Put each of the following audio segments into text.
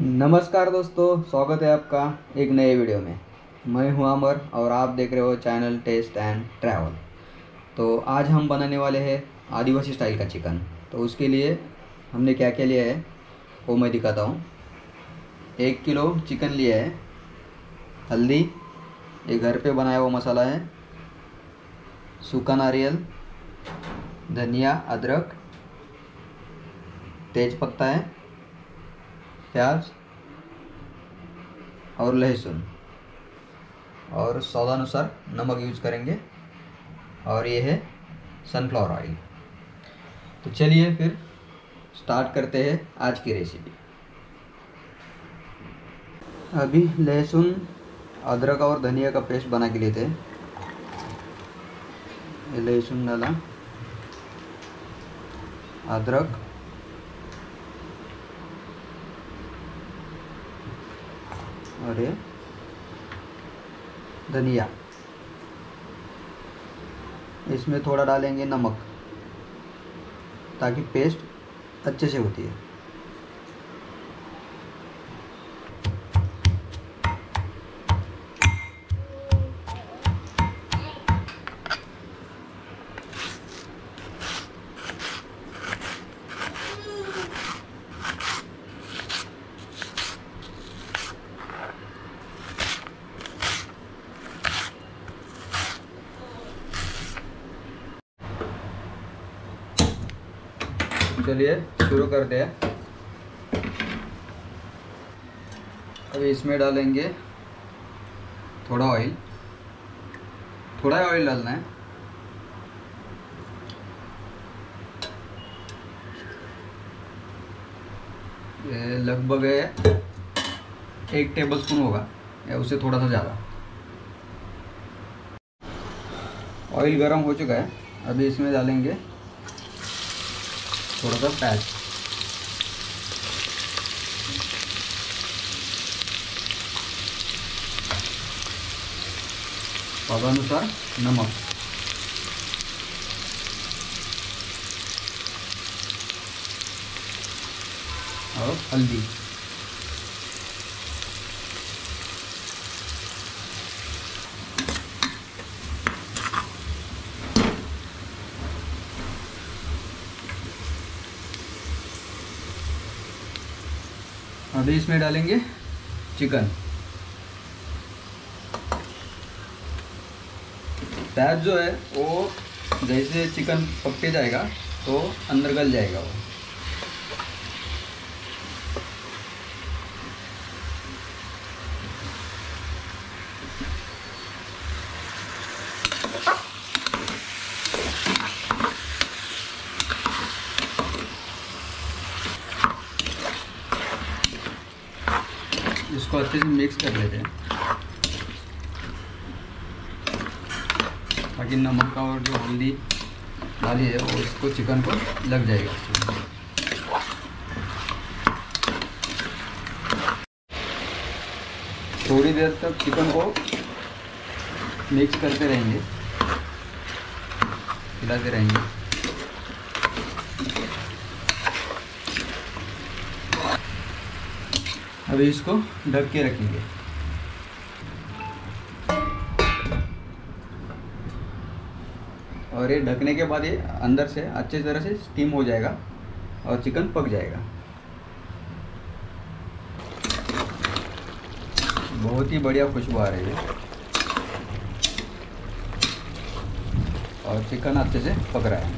नमस्कार दोस्तों, स्वागत है आपका एक नए वीडियो में। मैं हूँ अमर और आप देख रहे हो चैनल टेस्ट एंड ट्रैवल। तो आज हम बनाने वाले हैं आदिवासी स्टाइल का चिकन। तो उसके लिए हमने क्या क्या लिया है, वो मैं दिखाता हूँ। एक किलो चिकन लिया है, हल्दी, ये घर पे बनाया हुआ मसाला है। सूखा नारियल, धनिया, अदरक, तेज पत्ता है। प्याज और लहसुन। और स्वादानुसार नमक यूज़ करेंगे। और ये है सनफ्लावर ऑयल तो चलिए फिर स्टार्ट करते हैं आज की रेसिपी अभी लहसुन, अदरक और धनिया का पेस्ट बना के लेते हैं। लहसुन डाला। अदरक और धनिया इसमें थोड़ा डालेंगे नमक ताकि पेस्ट अच्छे से होती है। चलिए, शुरू करते हैं। अभी इसमें डालेंगे थोड़ा ऑयल थोड़ा ऑयल डालना है। ये लगभग एक टेबल स्पून होगा, या उससे थोड़ा सा ज़्यादा। ऑयल गरम हो चुका है। अभी इसमें डालेंगे थोड़ा सा प्याज स्वादानुसार नमक. और हल्दी. अभी इसमें डालेंगे चिकन। प्याज जो है, वो जैसे चिकन पकते जाएगा तो अंदर गल जाएगा वो इसको अच्छे से मिक्स कर लेते हैं। ताकि नमक का और जो हल्दी डाली है, वो इसको चिकन को लग जाएगा। थोड़ी देर तक चिकन को मिक्स करते रहेंगे। खिलाते रहेंगे। अभी इसको ढक के रखेंगे। और ये ढकने के बाद ये अंदर से अच्छे तरह से स्टीम हो जाएगा और चिकन पक जाएगा। बहुत ही बढ़िया खुशबू आ रही है। और चिकन अच्छे से पक रहा है।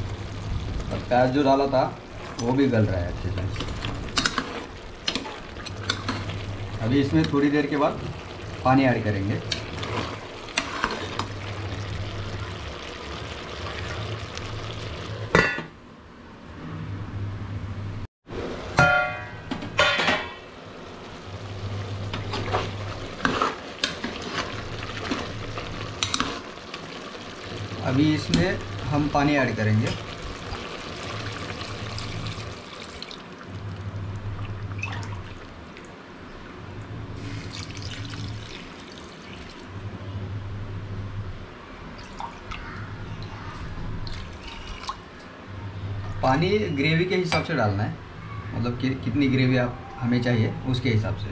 और प्याज जो डाला था, वो भी गल रहा है अच्छे से। अभी इसमें थोड़ी देर के बाद पानी ऐड करेंगे। अभी इसमें हम पानी ऐड करेंगे। पानी ग्रेवी के हिसाब से डालना है। मतलब कि कितनी ग्रेवी आप, हमें चाहिए, उसके हिसाब से।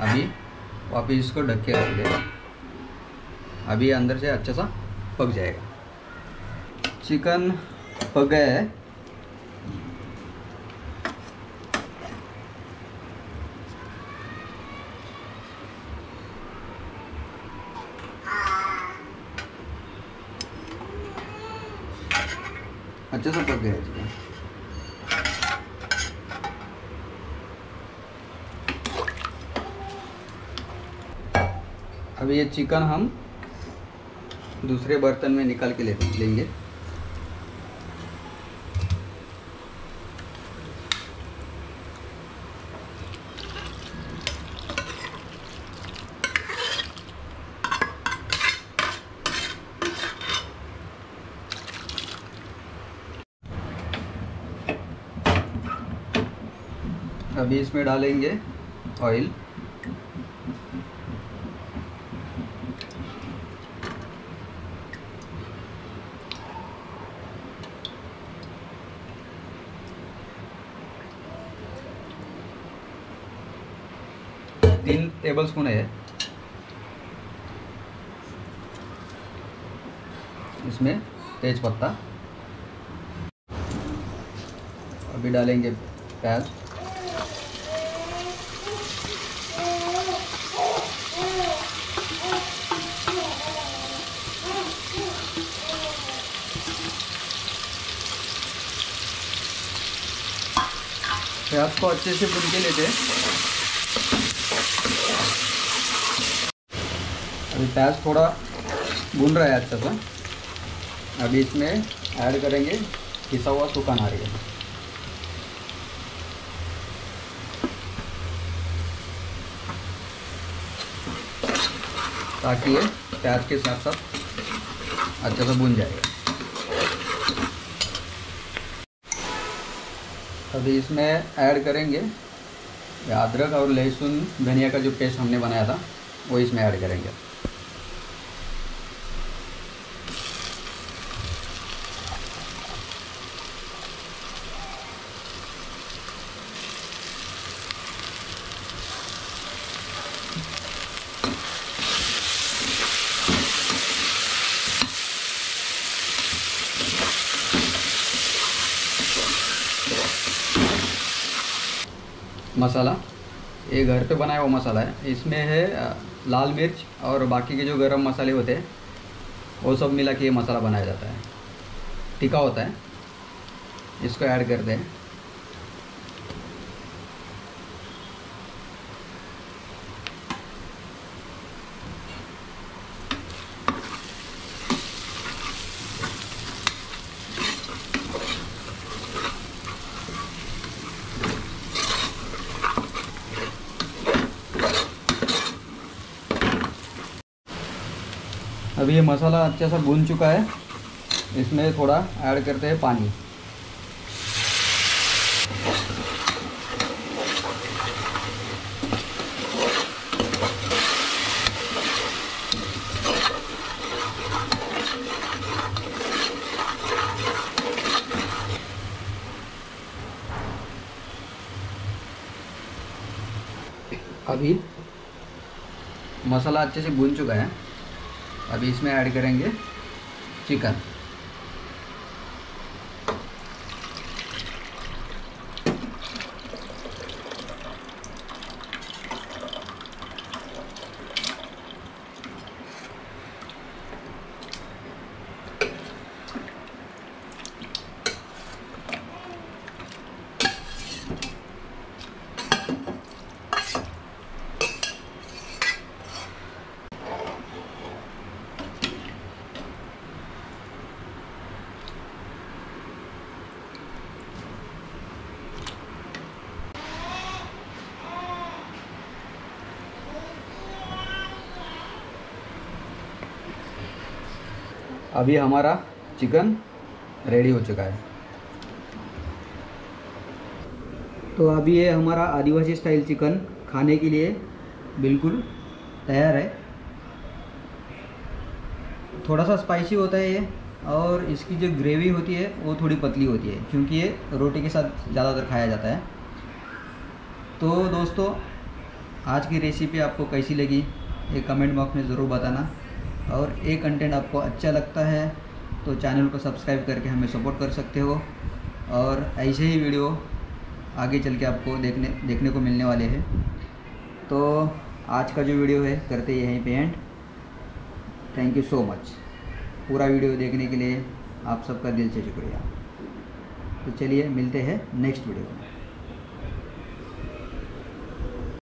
अभी वापिस इसको ढक के रख दे अभी अंदर से अच्छा सा पक जाएगा। चिकन पक गया है। अच्छे से पक गया इसका अब ये चिकन हम दूसरे बर्तन में निकाल के ले लेंगे। अभी इसमें डालेंगे ऑयल तीन टेबल स्पून है इसमें तेज पत्ता अभी डालेंगे प्याज. प्याज को अच्छे से भून के लेते हैं। अभी प्याज थोड़ा भून रहा है अच्छा सा। अभी इसमें ऐड करेंगे, पिसा हुआ सूखा नारियल। ताकि ये प्याज के साथ साथ अच्छा सा भून जाएगा अभी इसमें ऐड करेंगे अदरक और लहसुन धनिया का जो पेस्ट हमने बनाया था, वो इसमें ऐड करेंगे। मसाला। ये घर पे बनाया हुआ मसाला है। इसमें है लाल मिर्च और बाकी के जो गरम मसाले होते हैं, वो सब मिला के ये मसाला बनाया जाता है। टिका होता है। इसको ऐड कर हैं अभी ये मसाला अच्छा सा भून चुका है। इसमें थोड़ा ऐड करते हैं पानी। अभी मसाला अच्छे से भून चुका है। अभी इसमें ऐड करेंगे चिकन अभी हमारा चिकन रेडी हो चुका है। तो अभी ये हमारा आदिवासी स्टाइल चिकन खाने के लिए बिल्कुल तैयार है। थोड़ा सा स्पाइसी होता है ये, और इसकी जो ग्रेवी होती है, वो थोड़ी पतली होती है, क्योंकि ये रोटी के साथ ज़्यादातर खाया जाता है। तो दोस्तों, आज की रेसिपी आपको कैसी लगी, ये कमेंट बॉक्स में ज़रूर बताना। और ये कंटेंट आपको अच्छा लगता है तो चैनल को सब्सक्राइब करके हमें सपोर्ट कर सकते हो। और ऐसे ही वीडियो आगे चल के आपको देखने देखने को मिलने वाले हैं। तो आज का जो वीडियो है, करते यहीं पे and thank you so much पूरा वीडियो देखने के लिए आप सबका दिल से शुक्रिया। तो चलिए मिलते हैं नेक्स्ट वीडियो में।